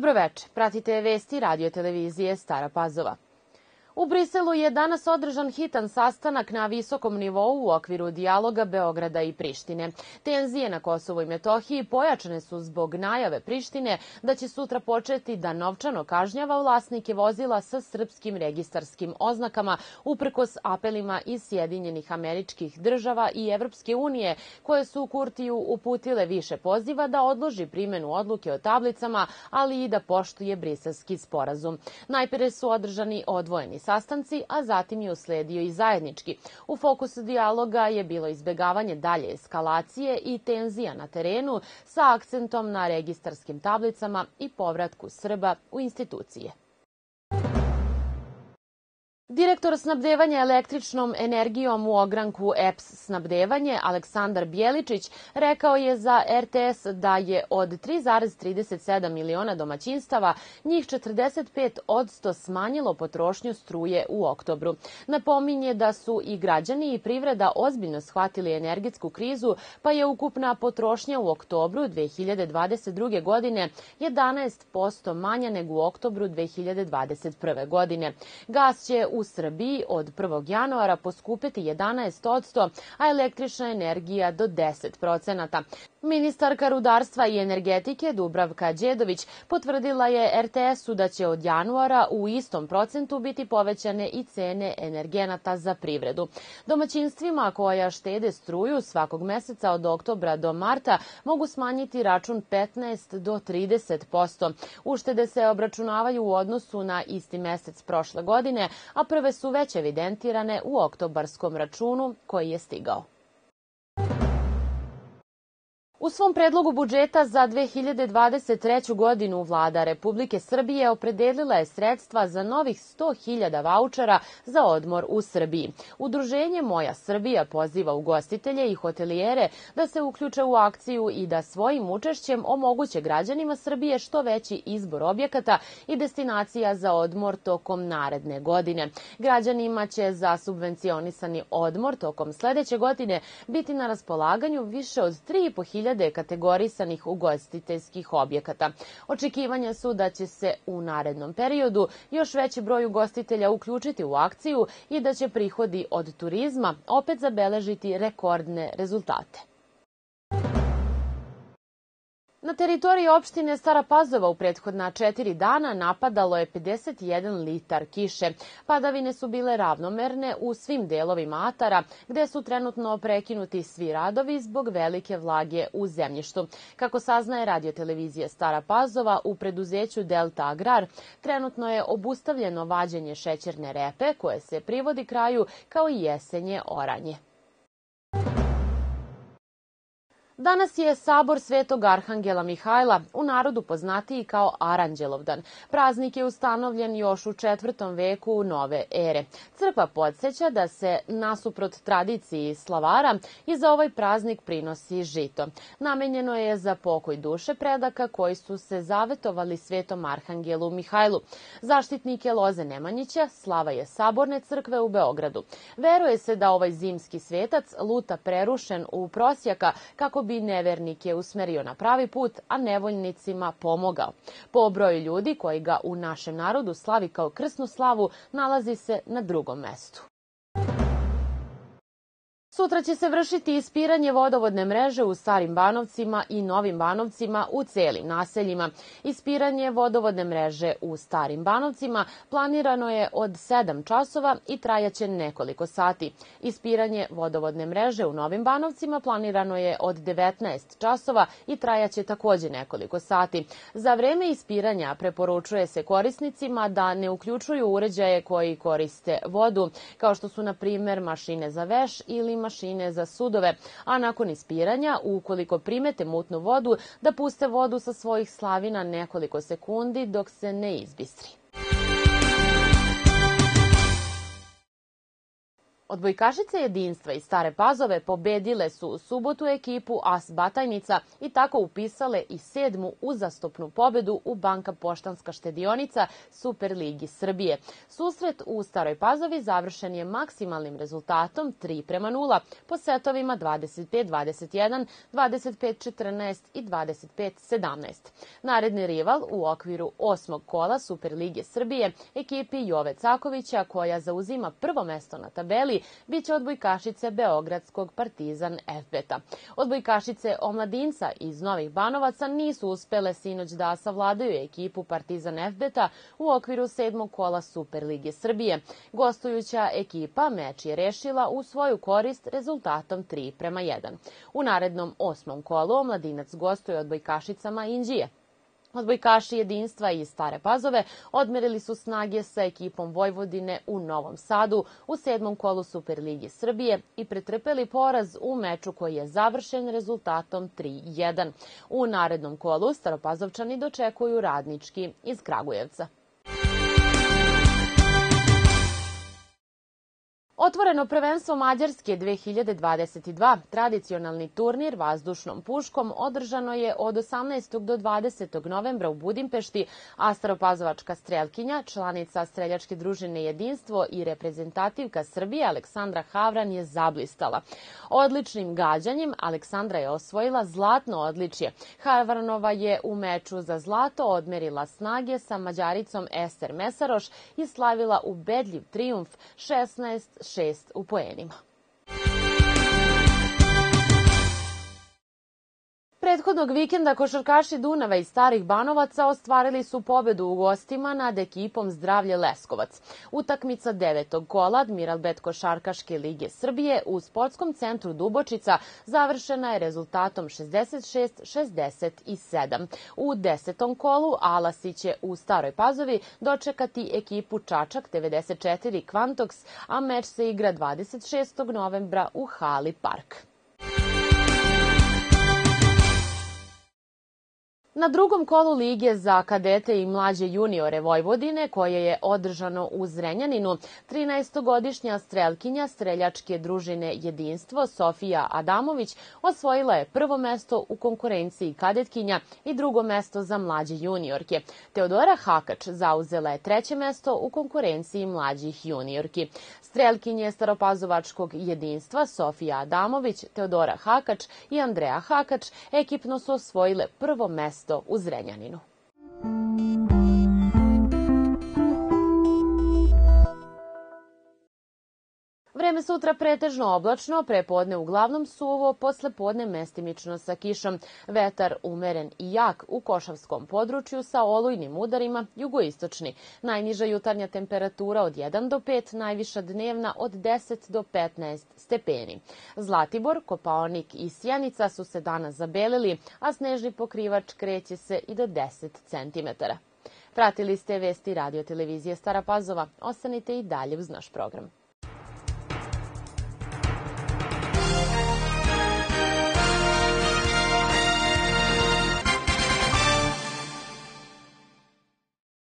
Dobroveče, pratite vesti radio televizije Stara Pazova. U Briselu je danas održan hitan sastanak na visokom nivou u okviru dijaloga Beograda i Prištine. Tenzije na Kosovo i Metohiji pojačane su zbog najave Prištine da će sutra početi da novčano kažnjava vlasnike vozila sa srpskim registarskim oznakama uprkos apelima iz Sjedinjenih američkih država i Evropske unije koje su Kurtiju uputile više poziva da odloži primenu odluke o tablicama, ali i da poštuje briselski sporazum. Najpere su održani odvojeni sastanci, a zatim je usledio i zajednički. U fokusu dijaloga je bilo izbegavanje dalje eskalacije i tenzija na terenu sa akcentom na registarskim tablicama i povratku Srba u institucije. Direktor snabdevanja električnom energijom u ogranku EPS snabdevanje Aleksandar Bjeličić rekao je za RTS da je od 3,37 miliona domaćinstava njih 45 odsto smanjilo potrošnju struje u oktobru. Napominje da su i građani i privreda ozbiljno shvatili energetsku krizu, pa je ukupna potrošnja u oktobru 2022. godine 11% manja nego u oktobru 2021. godine. Gas će u u Srbiji od 1. januara poskupeti 11%, a električna energija do 10%. Ministarka rudarstva i energetike Dubravka Đedović potvrdila je RTS-u da će od januara u istom procentu biti povećane i cene energenata za privredu. Domaćinstvima koja štede struju svakog meseca od oktobra do marta mogu smanjiti račun 15 do 30%. Uštede se obračunavaju u odnosu na isti mesec prošle godine, a prve su već evidentirane u oktobarskom računu koji je stigao. U svom predlogu budžeta za 2023. godinu vlada Republike Srbije opredelila je sredstva za novih 100.000 vaučera za odmor u Srbiji. Udruženje Moja Srbija poziva ugostitelje i hotelijere da se uključe u akciju i da svojim učešćem omoguće građanima Srbije što veći izbor objekata i destinacija za odmor tokom naredne godine. Građanima će za subvencionisani odmor tokom sledeće godine biti na raspolaganju više od 3.500 hiljade kategorisanih ugostiteljskih objekata. Očekivanja su da će se u narednom periodu još veći broj ugostitelja uključiti u akciju i da će prihodi od turizma opet zabeležiti rekordne rezultate. Na teritoriji opštine Stara Pazova u prethodna četiri dana napadalo je 51 litar kiše. Padavine su bile ravnomerne u svim delovima Atara, gde su trenutno prekinuti svi radovi zbog velike vlage u zemljištu. Kako saznaje radiotelevizija Stara Pazova, u preduzeću Delta Agrar trenutno je obustavljeno vađenje šećerne repe koje se privodi kraju kao i jesenje oranje. Danas je sabor Svetog Arhangela Mihajla, u narodu poznatiji kao Aranđelovdan. Praznik je ustanovljen još u četvrtom veku nove ere. Crkva podsjeća da se, nasuprot tradiciji slavara, i za ovaj praznik prinosi žito. Namenjeno je za pokoj duše predaka koji su se zavetovali Svetom Arhangelu Mihajlu. Zaštitnike Loze Nemanjića slava je saborne crkve u Beogradu. Veruje se da ovaj zimski svetac luta prerušen u prosjaka kako bi bi nevernike usmerio na pravi put, a nevoljnicima pomogao. Po broju ljudi koji ga u našem narodu slavi kao krsnu slavu, nalazi se na drugom mestu. Sutra će se vršiti ispiranje vodovodne mreže u Starim Banovcima i Novim Banovcima u celim naseljima. Ispiranje vodovodne mreže u Starim Banovcima planirano je od 7 časova i trajaće nekoliko sati. Ispiranje vodovodne mreže u Novim Banovcima planirano je od 19 časova i trajaće takođe nekoliko sati. Za vreme ispiranja preporučuje se korisnicima da ne uključuju uređaje koji koriste vodu, kao što su na primer mašine za veš ili mašine za sudove, a nakon ispiranja, ukoliko primete mutnu vodu, da puste vodu sa svojih slavina nekoliko sekundi dok se ne izbistri. Odbojkašice jedinstva iz Stare Pazove pobedile su u subotu ekipu AS Batajnica i tako upisale i sedmu uzastopnu pobedu u Banka Poštanska štedionica Superligi Srbije. Susret u Staroj Pazovi završen je maksimalnim rezultatom 3 prema 0 po setovima 25-21, 25-14 i 25-17. Naredni rival u okviru osmog kola Superlige Srbije ekipi Jove Cakovića koja zauzima prvo mesto na tabeli biće odbojkašice Beogradskog Partizan FBeta. Odbojkašice omladinca iz Novih Banovaca nisu uspele sinoć da savladaju ekipu Partizan FBeta u okviru sedmog kola Superlige Srbije. Gostujuća ekipa meč je rešila u svoju korist rezultatom 3 prema 1. U narednom osmom kolu omladinac gostuje odbojkašicama Indije. Odbojkaši jedinstva iz Stare Pazove odmerili su snage sa ekipom Vojvodine u Novom Sadu u sedmom kolu Superligi Srbije i pretrpeli poraz u meču koji je završen rezultatom 3-1. U narednom kolu Staropazovčani dočekuju radnički iz Kragujevca. Otvoreno prvenstvo Mađarske 2022, tradicionalni turnir vazdušnom puškom, održano je od 18. do 20. novembra u Budimpešti, a staropazovačka strelkinja, članica streljačke družine Jedinstvo i reprezentativka Srbije Aleksandra Havran je zablistala. Odličnim gađanjem Aleksandra je osvojila zlatno odličje. Havranova je u meču za zlato odmerila snage sa Mađaricom Ester Mesaroš i slavila ubedljiv trijumf 16 šest u poenima. Prethodnog vikenda košarkaši Dunava i Starih Banovaca ostvarili su pobedu u gostima nad ekipom Zdravlje Leskovac. Utakmica devetog kola Admiral Bet košarkaške lige Srbije u sportskom centru Dubočica završena je rezultatom 66-67. U desetom kolu Alasi će u Staroj Pazovi dočekati ekipu Čačak 94 Kvantoks, a meč se igra 26. novembra u Hali Park. Na drugom kolu Lige za kadete i mlađe juniore Vojvodine, koje je održano u Zrenjaninu, 13-godišnja strelkinja streljačke družine Jedinstvo Sofija Adamović osvojila je prvo mesto u konkurenciji kadetkinja i drugo mesto za mlađe juniorke. Teodora Hakač zauzela je treće mesto u konkurenciji mlađih juniorki. Strelkinje Staropazovačkog jedinstva Sofija Adamović, Teodora Hakač i Andreja Hakač ekipno su osvojile prvo mesto u Zrenjaninu. Vreme sutra pretežno oblačno, prepodne uglavnom suvo, posle podne mestimično sa kišom. Vetar umeren i jak u Košavskom području sa olujnim udarima jugoistočni. Najniža jutarnja temperatura od 1 do 5, najviša dnevna od 10 do 15 stepeni. Zlatibor, Kopaonik i Sjenica su se danas zabelili, a snežni pokrivač kreće se i do 10 cm. Pratili ste vesti radio televizije Stara Pazova. Ostanite i dalje uz naš program.